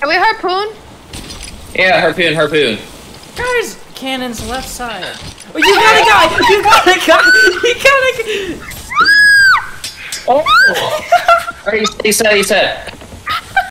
Can we harpoon? Yeah, harpoon, harpoon. Guys, cannon's left side. Oh, you got a guy! You got a guy! You got a guy! Oh! Alright, he said, he said.